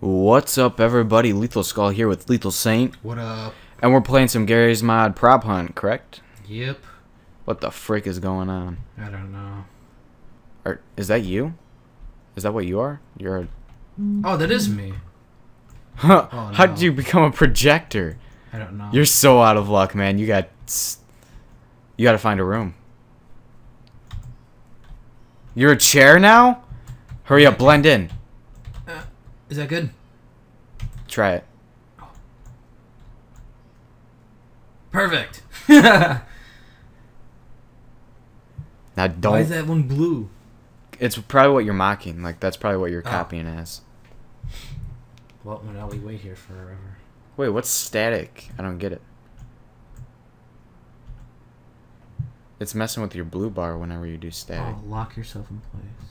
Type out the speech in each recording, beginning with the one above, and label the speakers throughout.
Speaker 1: What's up, everybody? Lethal Skull here with Lethal Saint,
Speaker 2: What up?
Speaker 1: and we're playing some Garry's Mod Prop Hunt, correct?
Speaker 2: Yep.
Speaker 1: What the frick is going on?
Speaker 2: I don't know.
Speaker 1: Are, is that you? Is that what you are? You're a...
Speaker 2: Oh, that is me.
Speaker 1: Huh,
Speaker 2: Oh,
Speaker 1: How did you become a projector?
Speaker 2: I don't know.
Speaker 1: You're so out of luck, man. You got... You gotta find a room. You're a chair now? Hurry up, blend in.
Speaker 2: Uh, is that good?
Speaker 1: Try it.
Speaker 2: Perfect. Why
Speaker 1: Now don't...
Speaker 2: is that one blue?
Speaker 1: It's probably what you're mocking. Like, that's probably what you're
Speaker 2: Oh.
Speaker 1: copying as.
Speaker 2: Well, now we wait here forever.
Speaker 1: Wait, what's static? I don't get it. It's messing with your blue bar whenever you do static.
Speaker 2: Oh, lock yourself in place.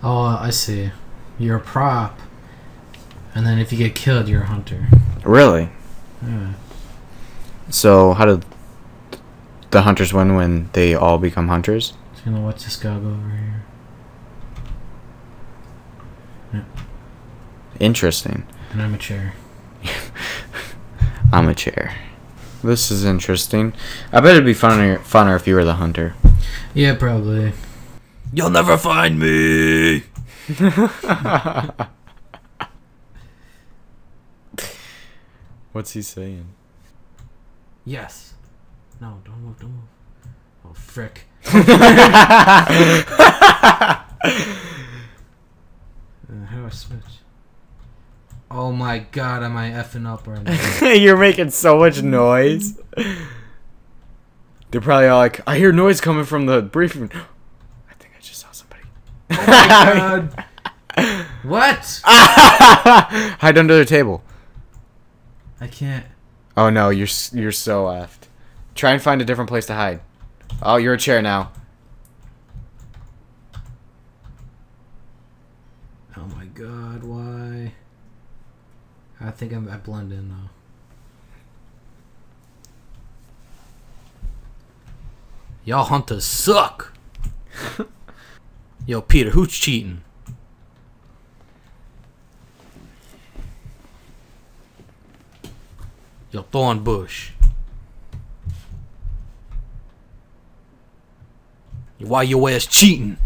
Speaker 2: Oh, I see. You're a prop. And then if you get killed, you're a hunter.
Speaker 1: Really?
Speaker 2: Yeah.
Speaker 1: So how do the hunters win when they all become hunters?
Speaker 2: Just gonna watch this guy go over here.
Speaker 1: Interesting.
Speaker 2: And I'm a chair.
Speaker 1: I'm a chair. This is interesting. I bet it'd be funner, funner if you were the hunter.
Speaker 2: Yeah, probably. You'll never find me.
Speaker 1: What's he saying?
Speaker 2: Yes. No, don't move, don't move. Oh, frick. Uh, how do I switch? Oh my god, am I effing up right now?
Speaker 1: You're making so much noise. They're probably all like, I hear noise coming from the briefing. I think I just saw somebody.
Speaker 2: oh my god. what?
Speaker 1: Hide under the table.
Speaker 2: I can't.
Speaker 1: Oh no, you're you're so effed. Try and find a different place to hide. Oh, you're a chair now.
Speaker 2: Oh my god, why? I think I'm, I blend in though. Y'all hunters suck. Yo, Peter, who's cheating? Yo, Thorn Bush. Why your ass cheating?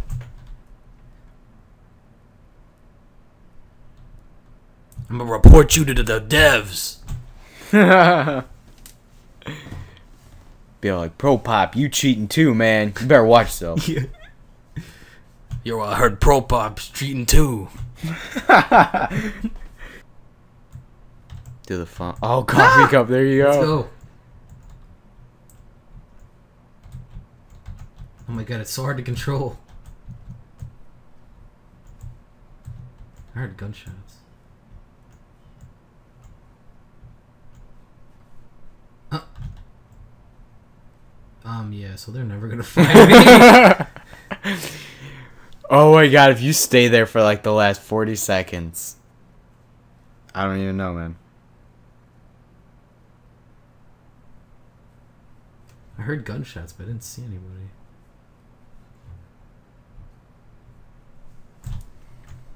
Speaker 2: I'm gonna report you to the devs.
Speaker 1: Be like, Pro Pop, you cheating too, man. You better watch yourself.
Speaker 2: Yo, I heard Pro Pop's cheating too.
Speaker 1: Do the fun. Oh, coffee cup. There you
Speaker 2: Let's
Speaker 1: go.
Speaker 2: go. Oh my god, it's so hard to control. I heard gunshots. Um, yeah, so they're never gonna find me.
Speaker 1: oh my god, if you stay there for like the last 40 seconds. I don't even know, man.
Speaker 2: I heard gunshots, but I didn't see anybody.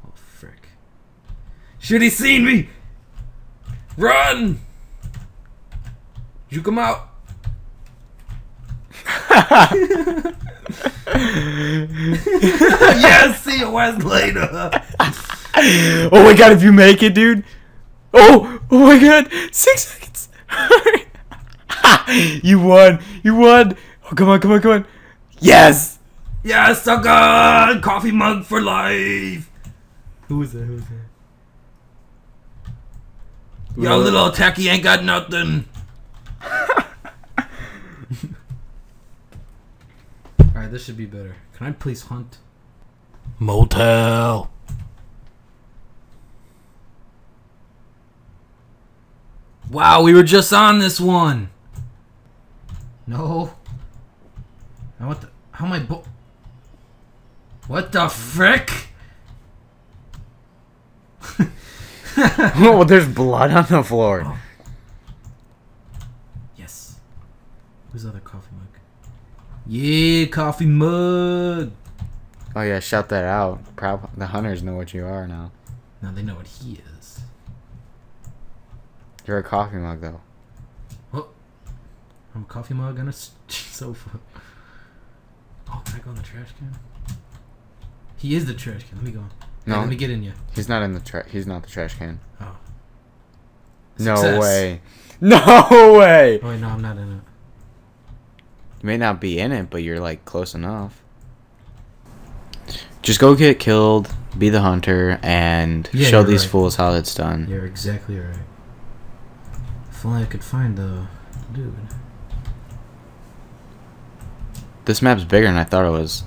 Speaker 2: Oh, frick. Should he seen me? Run! You come out! yes, see you West later!
Speaker 1: oh my god, if you make it, dude. Oh, oh my god. Six seconds. you won. You won. Oh, come on, come on, come on. Yes.
Speaker 2: Yes, sucker! Coffee mug for life! Who is that? Who is that? Yo, little tacky ain't got nothing. this should be better. Can I please hunt? Motel. Wow, we were just on this one. No. I want the. How am I bo- What the frick?
Speaker 1: Oh, there's blood on the floor. Oh. Yes.
Speaker 2: Who's the other coffee? Yeah, coffee mug.
Speaker 1: Oh yeah, shout that out. Proud the hunters know what you are now.
Speaker 2: Now they know what he is.
Speaker 1: You're a coffee mug though.
Speaker 2: I'm a coffee mug on a sofa. Oh, can I go in the trash can? He is the trash can. Let me go. Hey,
Speaker 1: No,
Speaker 2: let me get in you.
Speaker 1: he's not in the trash. He's not the trash can.
Speaker 2: Oh.
Speaker 1: No way. No way.
Speaker 2: Oh wait, no, I'm not in it.
Speaker 1: You may not be in it, but you're like close enough. Just go get killed, be the hunter, and
Speaker 2: Yeah,
Speaker 1: show these
Speaker 2: right.
Speaker 1: fools how it's done.
Speaker 2: You're exactly right. If only I could find the dude.
Speaker 1: This map's bigger than I thought it was.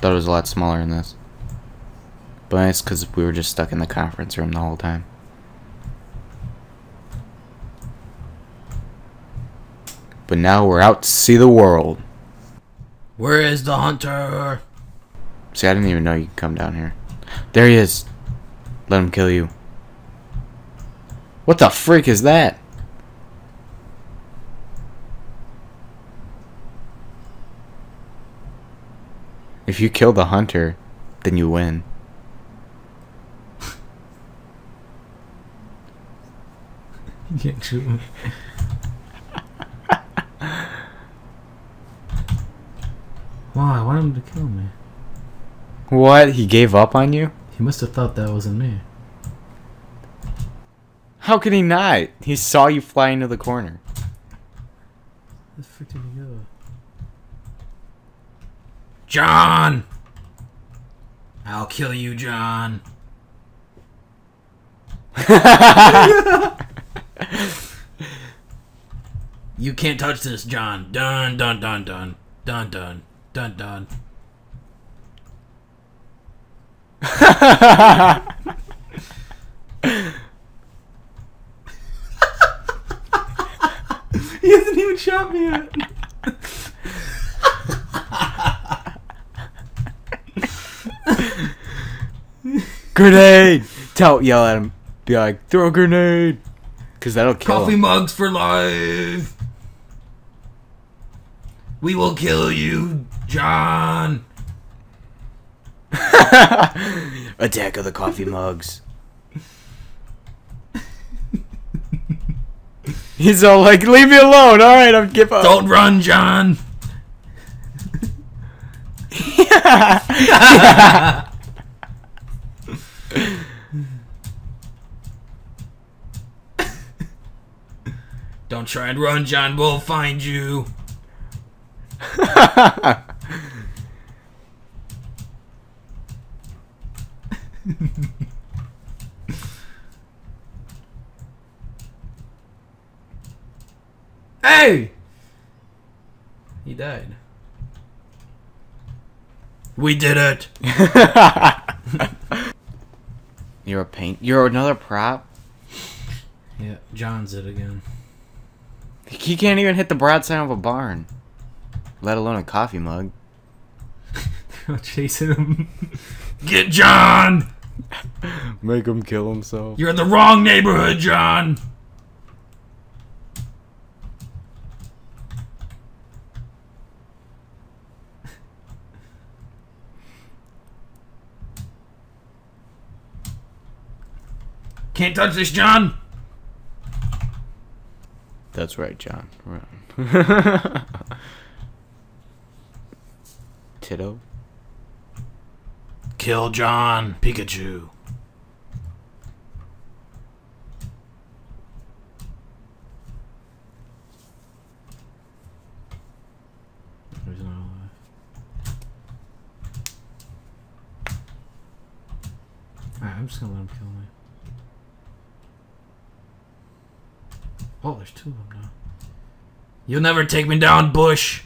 Speaker 1: Thought it was a lot smaller than this. But it's because we were just stuck in the conference room the whole time. But now we're out to see the world.
Speaker 2: Where is the hunter?
Speaker 1: See, I didn't even know you could come down here. There he is. Let him kill you. What the freak is that? If you kill the hunter, then you win.
Speaker 2: You can't shoot me. Why? I want him to kill me.
Speaker 1: What? He gave up on you?
Speaker 2: He must have thought that wasn't me.
Speaker 1: How could he not? He saw you fly into the corner.
Speaker 2: Where the frick did he go? John! I'll kill you, John. You can't touch this, John. Dun dun dun dun dun dun dun dun. He hasn't even shot me yet.
Speaker 1: grenade! Tell, yell at him. Be like, throw a grenade! Because that'll kill
Speaker 2: Coffee
Speaker 1: him.
Speaker 2: mugs for life. We will kill you, John.
Speaker 1: Attack of the coffee mugs. He's all like, leave me alone. All right, I'm give up.
Speaker 2: Don't run, John. Don't try and run, John. We'll find you. Hey! He died. We did it.
Speaker 1: You're a paint. You're another prop.
Speaker 2: Yeah, John's it again.
Speaker 1: He can't even hit the broadside of a barn, let alone a coffee mug.
Speaker 2: I'll chase him. Get John!
Speaker 1: Make him kill himself.
Speaker 2: You're in the wrong neighborhood, John! Can't touch this, John!
Speaker 1: That's right, John. Run. Tito.
Speaker 2: Kill John, Pikachu. I'm just gonna let him kill me. Oh, there's two of them now. You'll never take me down, Bush!